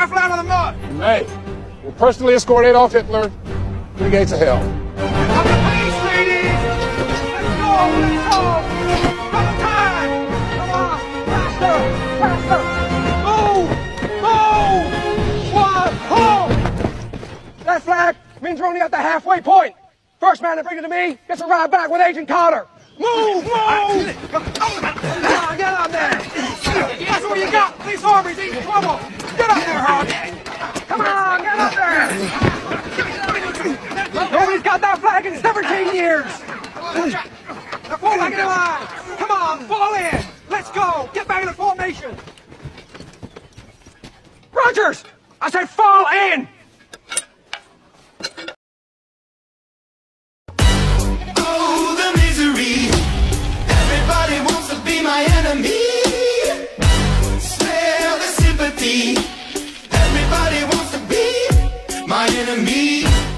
rifle out of the mud. Hey, will personally escort Adolf Hitler to the gates of hell. I'm the police, ladies! Let's go! Let's go! Double time! Come on! Faster! Faster! Move! Move! One, hold! That flag means we're only at the halfway point. First man to bring it to me gets a ride back with Agent Carter. Move! Move! Come on, get up there! That's what you got! These armies eating trouble! Get up there, Hodge! Come on, get up there! Nobody's got that flag in 17 years! Fall back in line! Come on, fall in! Let's go! Get back in the formation! Rogers! I said fall in! Oh, the misery. Everybody wants to be my enemy. My enemy.